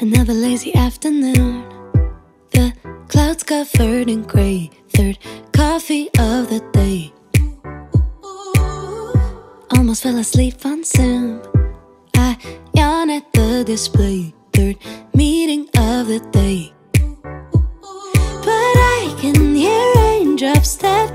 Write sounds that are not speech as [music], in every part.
Another lazy afternoon. The clouds covered in gray. Third coffee of the day. Almost fell asleep on Zoom. I yawn at the display. Third meeting of the day. But I can hear raindrops tap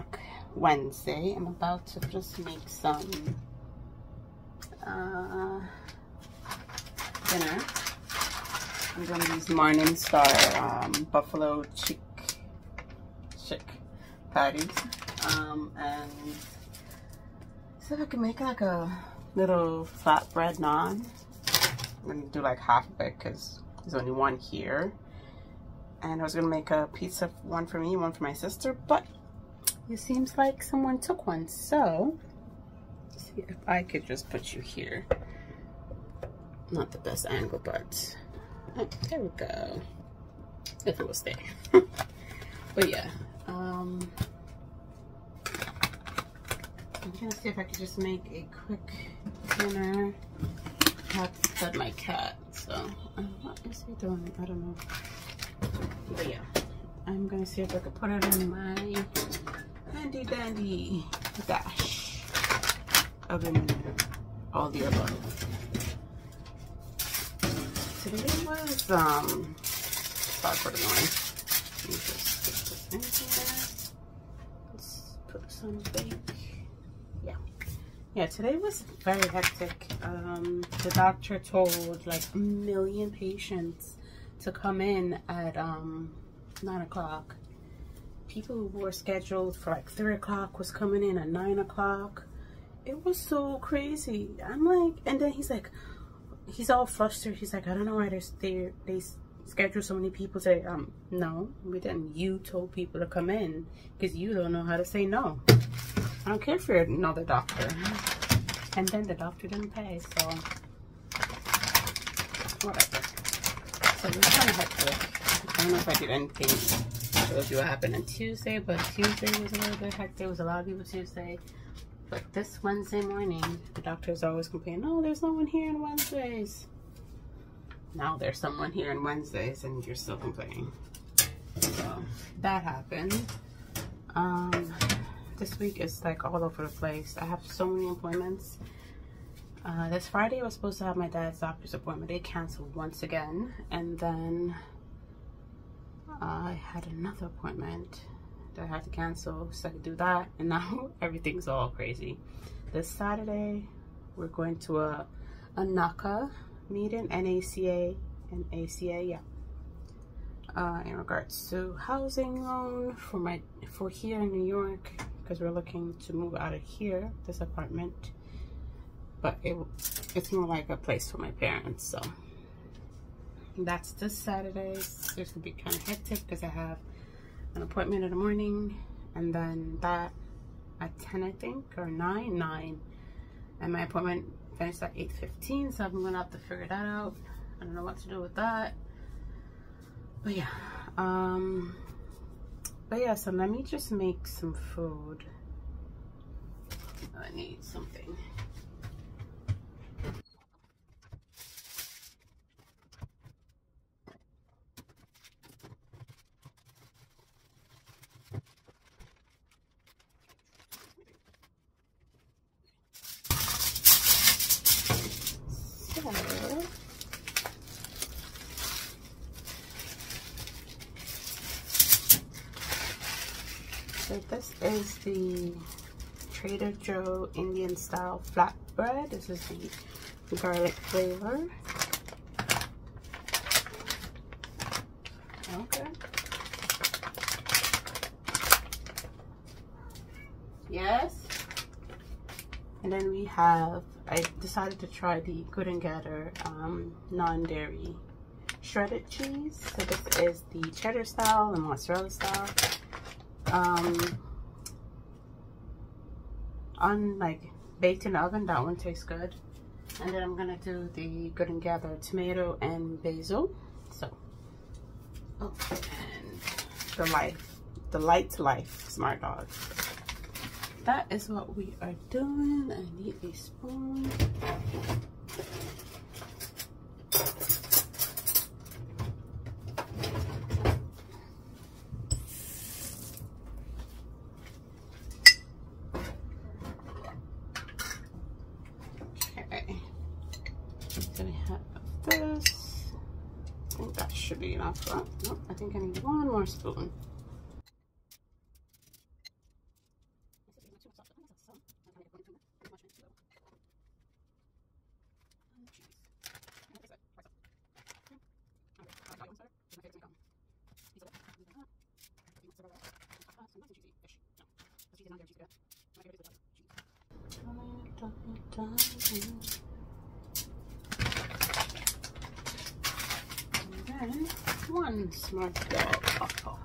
o'clock Wednesday. I'm about to just make some uh, dinner. I'm gonna use Morningstar um, buffalo chick chick patties, um, and so I can make like a little flatbread naan. I'm gonna do like half of it because there's only one here. And I was gonna make a pizza, one for me, one for my sister, but it seems like someone took one. So, see if I could just put you here. Not the best angle, but oh, there we go. If it will [laughs] stay. but yeah, um, I'm gonna see if I could just make a quick dinner. I have to fed my cat, so uh, what is he doing? I don't know. But yeah, I'm gonna see if I could put it in my handy dandy dash oven, all the above. Today was um, sorry for the here. Let's put some bake. Yeah. Yeah, today was very hectic. Um, the doctor told like a million patients to come in at um, 9 o'clock. People who were scheduled for like 3 o'clock was coming in at 9 o'clock. It was so crazy. I'm like, and then he's like, he's all flustered. He's like, I don't know why they're, they they schedule so many people. Say, um, no, we didn't. You told people to come in because you don't know how to say no. I don't care if you're another doctor. And then the doctor didn't pay, so whatever. So was kind of hectic. I don't know if I did anything. You what happened on Tuesday, but Tuesday was a little bit hectic. It was a lot of people Tuesday. But this Wednesday morning, the doctors always complain, oh, there's no one here on Wednesdays. Now there's someone here on Wednesdays and you're still complaining. So that happened. Um, this week is like all over the place. I have so many appointments. Uh, this Friday I was supposed to have my dad's doctor's appointment. They canceled once again. And then I had another appointment that I had to cancel so I could do that. And now [laughs] everything's all crazy. This Saturday we're going to a a NACA meeting, N-A-C-A and ACA, yeah. Uh, in regards to housing loan for my for here in New York because we're looking to move out of here, this apartment. But it it's more like a place for my parents, so that's this Saturday. It's gonna be kind of hectic because I have an appointment in the morning and then that at 10 I think or 9 9 and my appointment finished at 8:15 so I'm gonna have to figure that out. I don't know what to do with that. But yeah um but yeah so let me just make some food. I need something So this is the Trader Joe Indian style flatbread. This is the garlic flavor. Okay. Yes. And then we have, I decided to try the Good and Gather um, non-dairy shredded cheese. So this is the cheddar style and mozzarella style um, on like baked in the oven. That one tastes good. And then I'm gonna do the Good and Gather tomato and basil. So, oh, and the life, the light to life, smart dog. That is what we are doing. I need a spoon. I think I need one then one smart dog. Oh.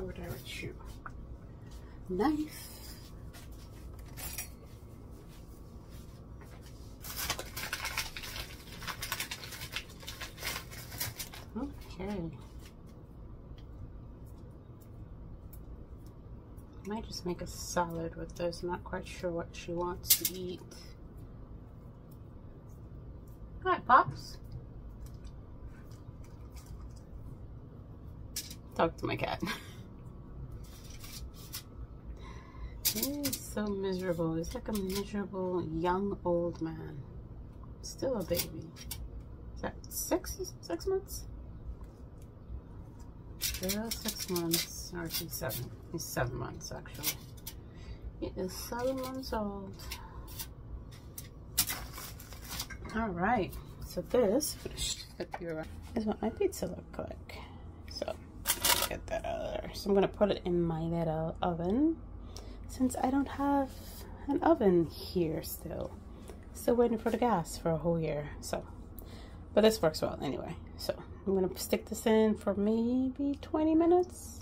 Over there with you. Knife. Okay. might just make a salad with this. I'm not quite sure what she wants to eat. Hi, Pops. Talk to my cat. [laughs] He's so miserable. He's like a miserable young old man. Still a baby. Is that six six months? Still six months. Or he's seven. He's seven months actually. He is seven months old. All right, so this is what my pizza look like. So get that out of there. So I'm gonna put it in my little oven since I don't have an oven here still. Still waiting for the gas for a whole year. So, but this works well anyway. So I'm gonna stick this in for maybe 20 minutes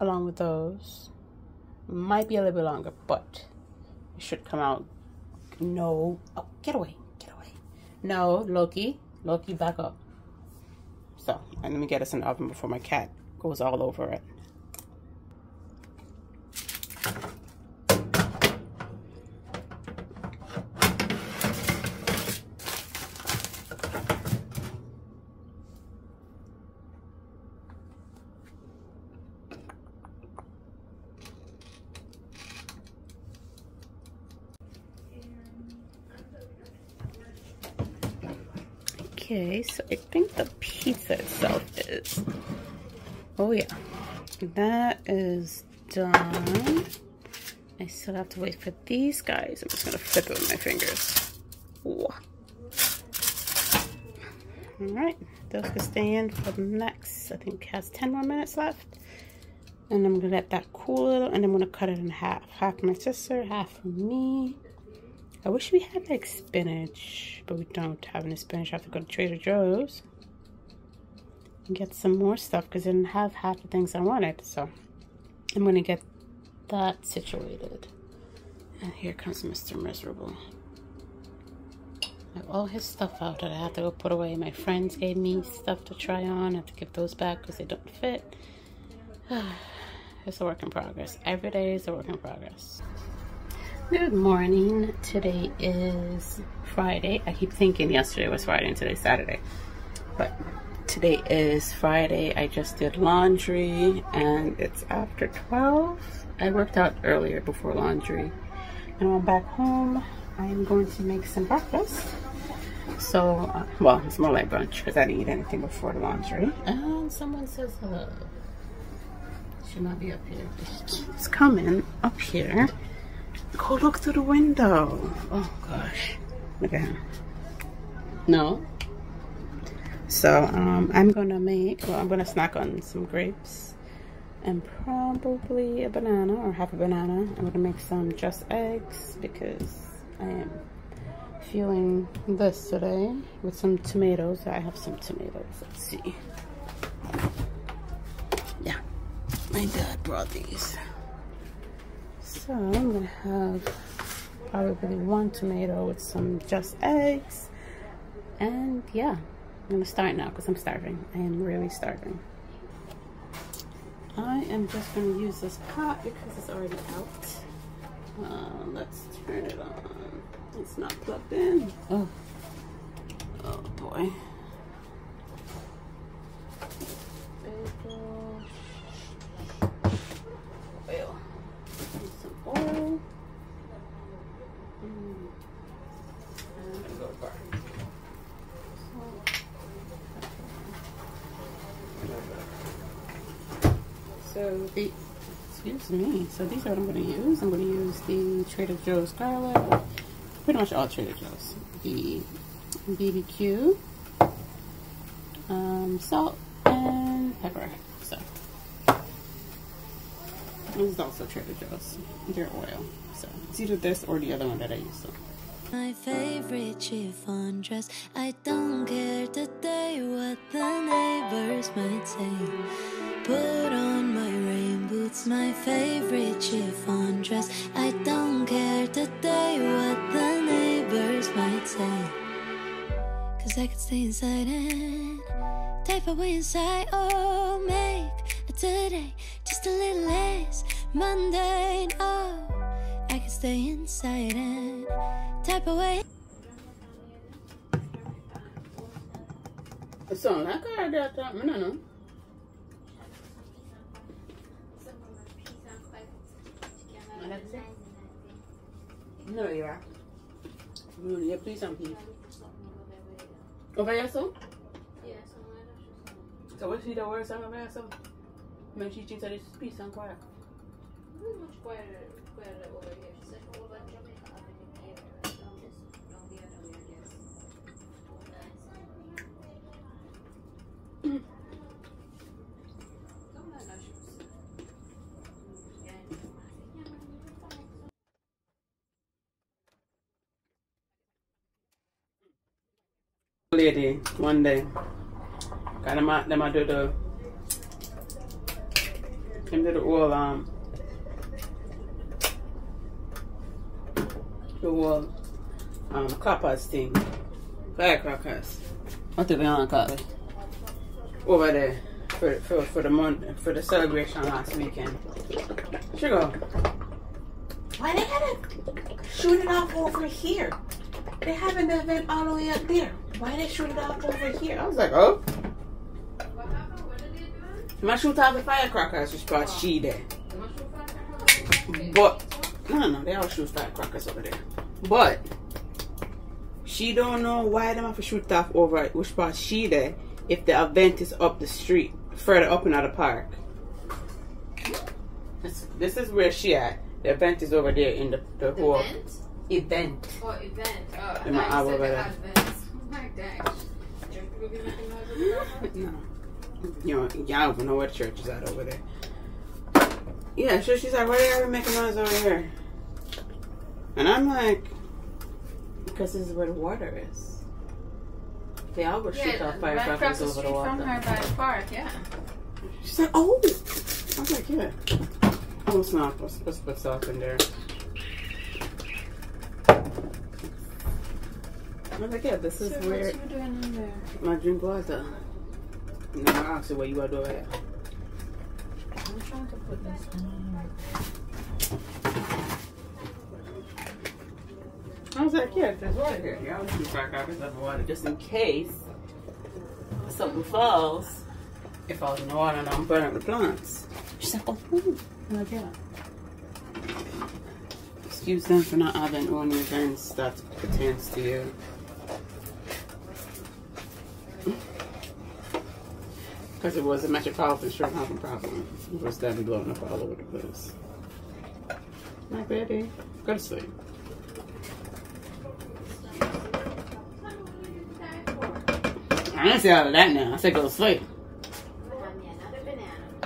along with those. Might be a little bit longer, but it should come out. No, oh, get away. No, Loki. Loki, back up. So, and let me get us an oven before my cat goes all over it. Okay, so I think the pizza itself is, oh yeah, that is done. I still have to wait for these guys. I'm just gonna flip it with my fingers. All right, those can stay in for the next, I think has 10 more minutes left. And I'm gonna let that cool a little and I'm gonna cut it in half. Half for my sister, half for me. I wish we had like spinach, but we don't have any spinach. I have to go to Trader Joe's get some more stuff because I didn't have half the things I wanted. So I'm gonna get that situated. And here comes Mr. Miserable. I have all his stuff out that I have to go put away. My friends gave me stuff to try on. I have to give those back because they don't fit. [sighs] it's a work in progress. Every day is a work in progress. Good morning. Today is Friday. I keep thinking yesterday was Friday and today's Saturday. But today is Friday. I just did laundry and it's after 12. I worked out earlier before laundry. And I'm back home. I'm going to make some breakfast. So, uh, well, it's more like brunch because I didn't eat anything before the laundry. And someone says hello. Should not be up here. It's coming up here. Go look through the window. Oh gosh. Look at him. No. So um, I'm gonna make, well, I'm gonna snack on some grapes and probably a banana or half a banana. I'm gonna make some just eggs because I am feeling this today with some tomatoes. I have some tomatoes. Let's see. Yeah, my dad brought these. So I'm gonna have probably one tomato with some just eggs. And yeah, I'm gonna start now because I'm starving. I am really starving. I am just gonna use this pot because it's already out. Uh, let's turn it on. It's not plugged in. Oh, oh boy. So the, excuse me. So these are what I'm going to use. I'm going to use the Trader Joe's garlic. Pretty much all Trader Joe's. The BBQ, um, salt, and pepper. So this is also Trader Joe's. Their oil. So it's either this or the other one that I use. So. My favorite chiffon dress. I don't care today what the neighbors might say. My favorite chiffon dress. I don't care today what the neighbors might say. Cause I could stay inside and type away inside. Oh, make a today just a little less mundane. Oh, I could stay inside and type away. So, I got that. No, no. No, you are. No, you please some peas. Over here, so? So what's she the words over there, so? When she thinks that it's peace and quiet. Much quieter, quieter over here. Lady, one day. Got them out, them out do the, them do the oil, um, the oil, um, clappers thing. Firecrackers. What do they want to call it? Over there. For, for, for the month, for the celebration last weekend. Sugar. Why they gotta shooting off over here? They having the event all the way up there. Why they shoot it off over here? I was like, oh. My shoot off the firecrackers, which part she there. But no, no, no, they all shoot firecrackers over there. But she don't know why them have to shoot off over at which part she there if the event is up the street, further up in the park. This, this is where she at. The event is over there in the, the The whole vent? event. Oh, event. Oh, I In my thought [laughs] you hour, said they brother. had vents. Oh my gosh. Just people be making noise over there? No. You know, y'all don't know where the church is at over there. Yeah, so she's like, why they ever making noise over here? And I'm like, because this is where the water is. They always shoot Yeah, off right across firecrackers the over street the water. from her by the park, yeah. She's like, oh. I was like, yeah. Almost not. Let's, let's put stuff in there. I was like, yeah, this is So where what you doing in there? my drink was. Uh, and then I asked you what you are doing here. I'm trying to put this I was like, yeah, there's water here. Yeah, I'll shoot firecrackers up in water just in case something falls. It falls in the water and I'm burning the plants. She's like, oh. I'm like, yeah. Excuse them for not having only events that pertains to you. Because it was a metropolitan have a problem. It was them blowing up all over the place. My baby, go to sleep. I didn't say all of that now. I said go to sleep.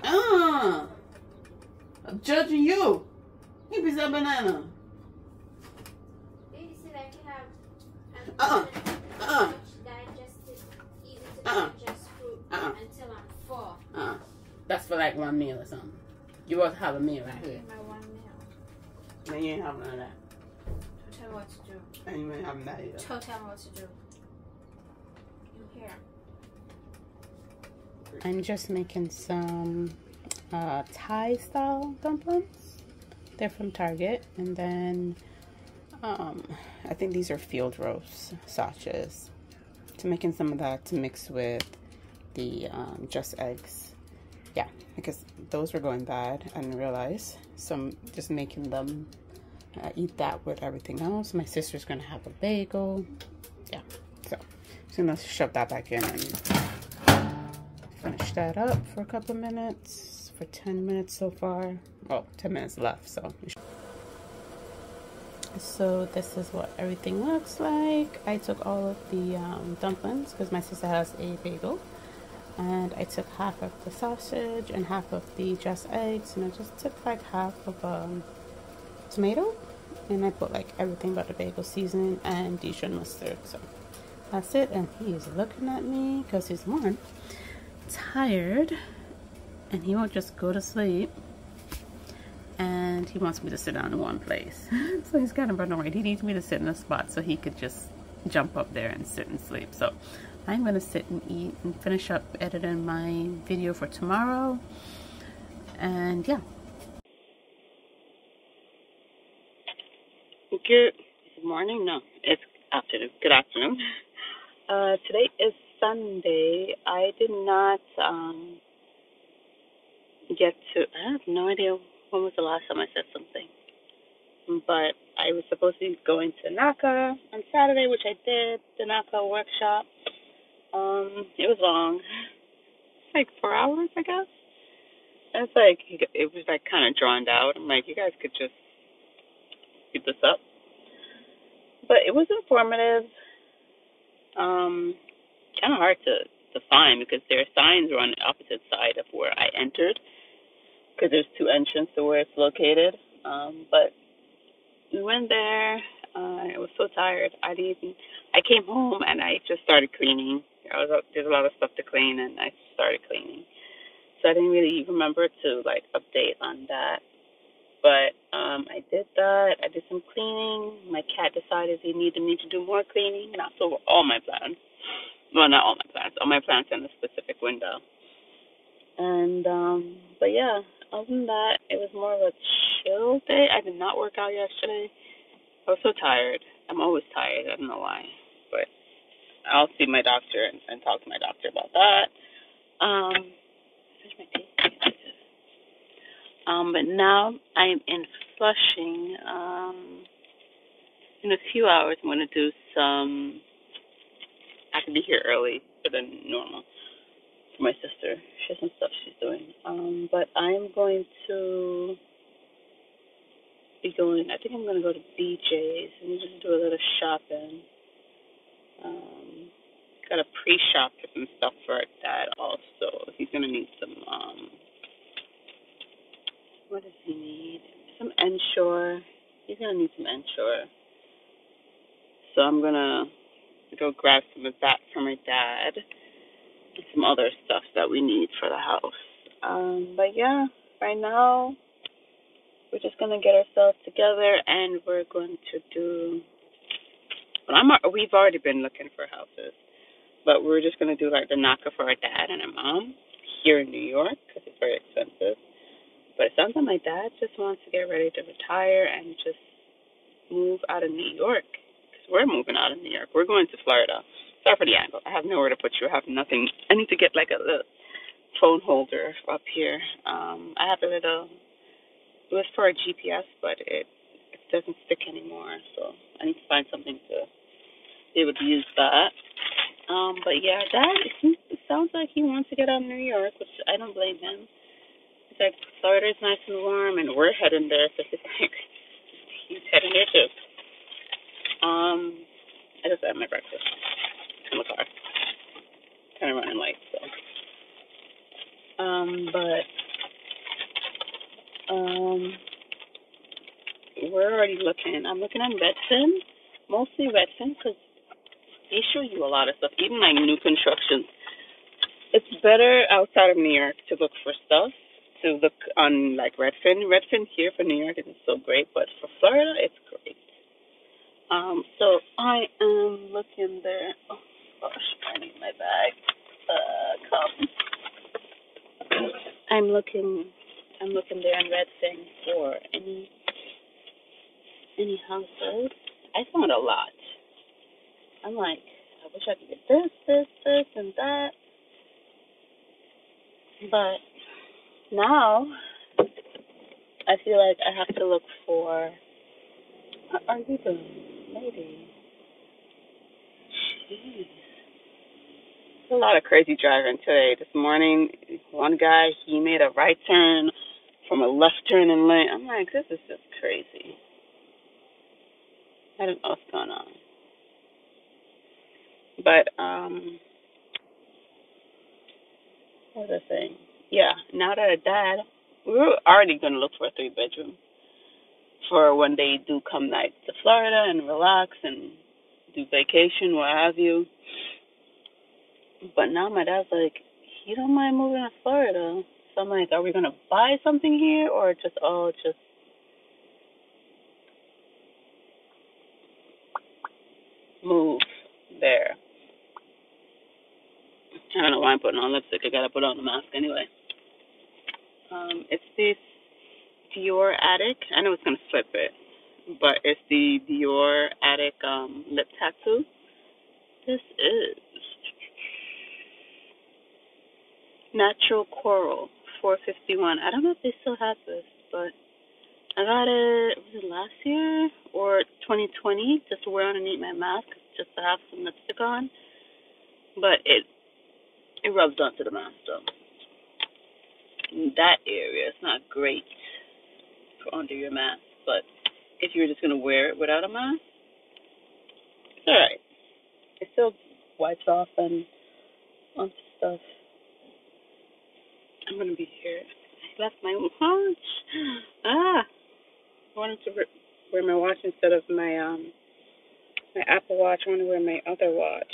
Ah, I'm judging you. Give me some banana. Baby said I can have. Uh-uh. digested, easy to Uh-uh. digest fruit Uh-uh. until I'm four. Uh, that's for like one meal or something. You want to have a meal right here. my one meal. Then you ain't having none of that. Don't tell me what to do. And you ain't having that either. Don't tell me what to do. You here. I'm just making some uh, Thai style dumplings. They're from Target. And then um, I think these are field roast sausages. So making some of that to mix with the um, just eggs. Yeah, because those were going bad. I didn't realize. So I'm just making them uh, eat that with everything else. My sister's gonna have a bagel. Yeah, so just gonna shove that back in and finish that up for a couple minutes. For 10 minutes so far. Well, 10 minutes left, so. So this is what everything looks like. I took all of the um, dumplings because my sister has a bagel. And I took half of the sausage and half of the just eggs. And I just took like half of um, tomato. And I put like everything but the bagel seasoning and Dijon mustard. So that's it. And he is looking at me because he's one tired and he won't just go to sleep and he wants me to sit down in one place [laughs] so he's kind of annoyed he needs me to sit in a spot so he could just jump up there and sit and sleep so I'm gonna sit and eat and finish up editing my video for tomorrow and yeah good morning no it's afternoon good afternoon uh, today is Sunday. I did not um, get to. I have no idea when was the last time I said something. But I was supposed to be going to NACA on Saturday, which I did. The NACA workshop. Um, it was long. Like four hours, I guess. And it's like it was like kind of drawn out. I'm like, you guys could just speed this up. But it was informative um, kind of hard to, to find because there are signs on the opposite side of where I entered because there's two entrances to where it's located. Um, but we went there. Uh, I was so tired. I didn't even. I came home and I just started cleaning. I was there's a lot of stuff to clean, and I started cleaning. So I didn't really remember to like update on that. But um, I did that. I did some cleaning. My cat decided he needed me to do more cleaning, not over all my plants. Well, not all my plants. All my plants in a specific window. And um, but yeah, other than that, it was more of a chill day. I did not work out yesterday. I was so tired. I'm always tired. I don't know why, but I'll see my doctor and, and talk to my doctor about that. Um. Um, but now I'm in Flushing. Um, in a few hours, I'm going to do some. I to be here early than normal for my sister. She has some stuff she's doing. Um, but I'm going to be going. I think I'm gonna go to BJ's and just do a little shopping. Um, got a pre-shop some stuff for dad also. He's gonna need some. Um, what does he need? Some Ensure. He's gonna need some Ensure. So I'm gonna go grab some of that for my dad and some other stuff that we need for the house. Um, but yeah, right now we're just gonna get ourselves together and we're going to do. Well, I'm we've already been looking for houses, but we're just gonna do like the NACA for our dad and our mom here in New York because it's very expensive. But it sounds like my dad just wants to get ready to retire and just move out of New York because we're moving out of New York. We're going to Florida. Sorry for the angle. I have nowhere to put you. I have nothing. I need to get like a little phone holder up here. Um, I have a little it was for a GPS, but it, it doesn't stick anymore. So I need to find something to be able to use that. Um, but yeah, that it, seems, it sounds like he wants to get out of New York, which I don't blame him. He's like Florida's nice and warm, and we're heading there, so he's like he's heading there too. Um, I just had my breakfast in the car, kind of running late, so. Um, but um, we're already looking. I'm looking at Redfin, mostly Redfin, because they show you a lot of stuff, even like new construction. It's better outside of New York to look for stuff. To look on like Redfin. Redfin here for New York isn't so great, but for Florida, it's great. Um, so I am looking there. Oh gosh, I need my bag. Uh, come. I'm looking I'm looking there in Redfin for any any houses. I found a lot. I'm like, I wish I could get this, this, this, and that. But now I feel like I have to look for. What are you doing, lady? Jeez. a lot of crazy driving today. This morning, one guy he made a right turn from a left turn in lane. I'm like, this is just crazy. I don't know what's going on. But um I saying? Yeah, now that I dad, we were already gonna look for a three bedroom for when they do come like to Florida and relax and do vacation, what have you. But now my dad's like, you don't mind moving to Florida. So I'm like, are we gonna buy something here or just oh just move there? I don't know why I'm putting on lipstick. I gotta put on the mask anyway. Um, it's this Dior Addict. I know it's gonna flip it, but it's the Dior Addict um, lip tattoo. This is natural coral. 451. I don't know if they still have this, but I got it, was it last year or 2020 just to wear underneath my mask, just to have some lipstick on. But it it rubs onto the mask, so in that area it's not great for under your mask. But if you're just gonna wear it without a mask, it's alright. It still wipes off and onto stuff. I'm gonna be here. I left my watch. Ah, I wanted to wear my watch instead of my um my Apple Watch. I want to wear my other watch.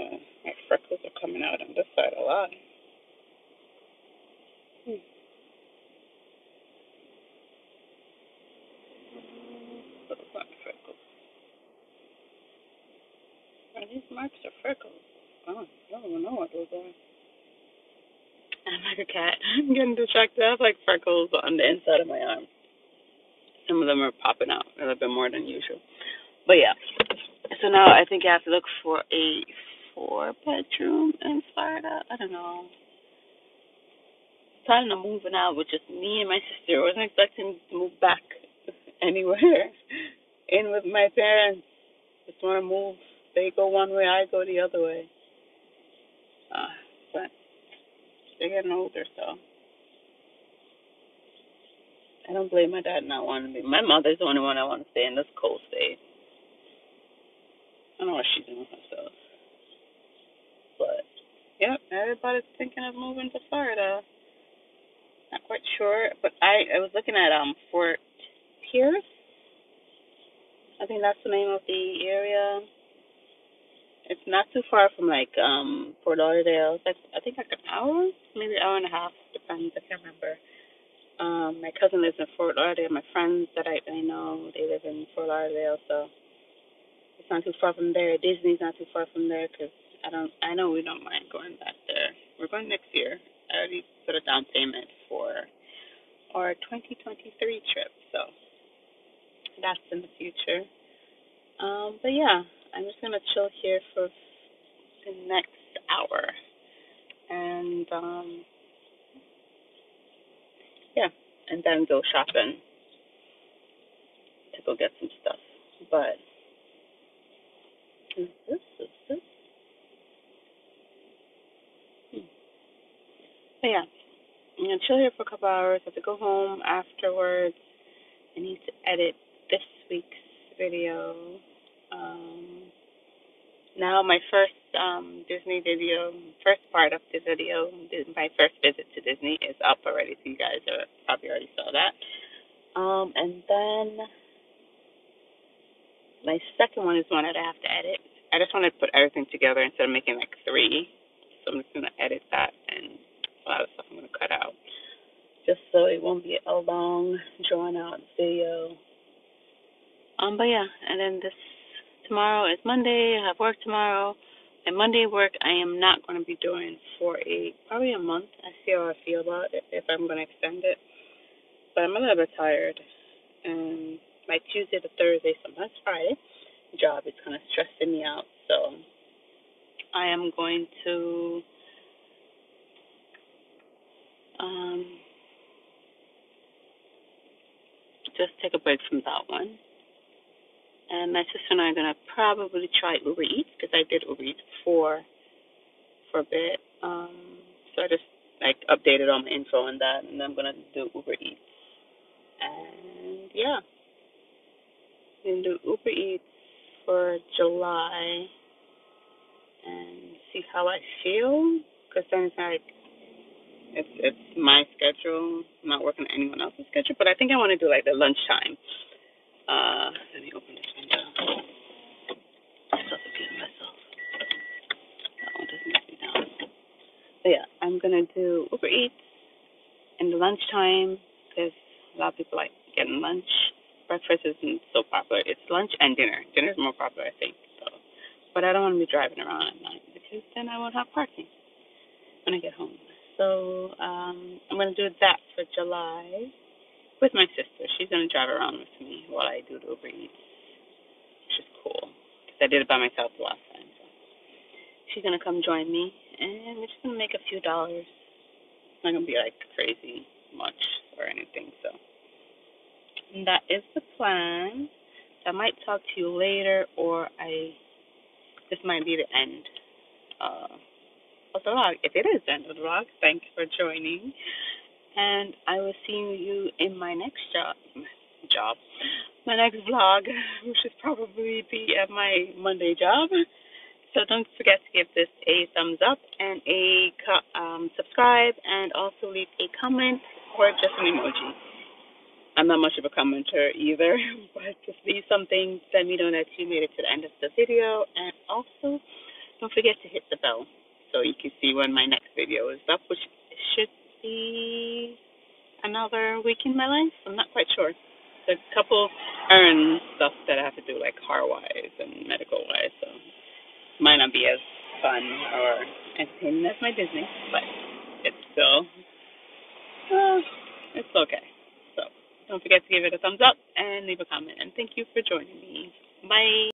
Oh, my freckles are coming out on this side a lot. Hmm. freckles. Are these marks or freckles? Oh, I don't know what those are. I'm like a cat. [laughs] I'm getting distracted. I have like freckles on the inside of my arm. Some of them are popping out a little bit more than usual. But yeah. So now I think I have to look for a four bedroom in Florida. I don't know. Planning on moving out with just me and my sister. I wasn't expecting to move back [laughs] anywhere. In with my parents. Just want to move. They go one way, I go the other way. Uh, but they're getting older, so I don't blame my dad not wanting be. My mother's the only one I want to stay in this cold state. I don't know what she's doing with herself. But, yep, everybody's thinking of moving to Florida. Not quite sure, but I, I was looking at um Fort Pierce. I think that's the name of the area. It's not too far from like um Fort Lauderdale. It's like I think like an hour, maybe an hour and a half, depends. I can't remember. Um, my cousin lives in Fort Lauderdale. My friends that I, I know they live in Fort Lauderdale, so it's not too far from there. Disney's not too far from there because I don't. I know we don't mind going back there. We're going next year. I already put a down payment for our 2023 trip, so that's in the future. Um, but yeah, I'm just gonna chill here for the next hour, and um, yeah, and then go shopping to go get some stuff. But this is this? But yeah, I'm gonna chill here for a couple hours. I have to go home afterwards. I need to edit this week's video. Um, now my first um, Disney video, first part of the video, my first visit to Disney is up already, so you guys are probably already saw that. Um, and then my second one is one that I have to edit. I just want to put everything together instead of making like three. So I'm just gonna edit that and a lot of stuff I'm gonna cut out, just so it won't be a long, drawn out video. Um, but yeah, and then this tomorrow is Monday. I have work tomorrow. And Monday work I am not going to be doing for a probably a month. I see how I feel about it if I'm going to extend it. But I'm a little bit tired, and my Tuesday to Thursday, sometimes Friday, job is kind of stressing me out. So I am going to um, just take a break from that one and my sister and I are gonna probably try Uber Eats because I did Uber Eats before for a bit. Um, so I just like updated all my info on that, and I'm gonna do Uber Eats. And yeah, I'm gonna do Uber Eats for July and see how I feel. Because then it's like it's it's my schedule. I'm not working anyone else's schedule, but I think I want to do like the lunchtime. Uh, let me open this window. I still have to myself. Down. But yeah, I'm gonna do Uber Eats in the lunchtime because a lot of people like getting lunch. Breakfast isn't so popular. It's lunch and dinner. Dinner's more popular, I think. So, but I don't want to be driving around at night because then I won't have parking when I get home. So um, I'm gonna do that for July with my sister. She's gonna drive around with me while I do the Uber Eats, which is cool because I did it by myself the last time. So she's gonna come join me, and we're just gonna make a few dollars. It's not gonna be like crazy much or anything. So and that is the plan. I might talk to you later, or I this might be the end uh, of the. If it is the end of the vlog, thanks for joining and I will see you in my next job. Job, my next vlog, [laughs] which is probably be at my Monday job. So don't forget to give this a thumbs up and a um, subscribe, and also leave a comment or just an emoji. I'm not much of a commenter either, [laughs] but just leave something, let me know that you made it to the end of the video, and also don't forget to hit the bell so you can see when my next video is up, which should be another week in my life. I'm not quite sure. There's a couple errand stuff that I have to do, like car wise and medical wise, so might not be as fun or entertaining as my Disney, but it's still, uh, it's okay. So don't forget to give it a thumbs up and leave a comment. And thank you for joining me. Bye.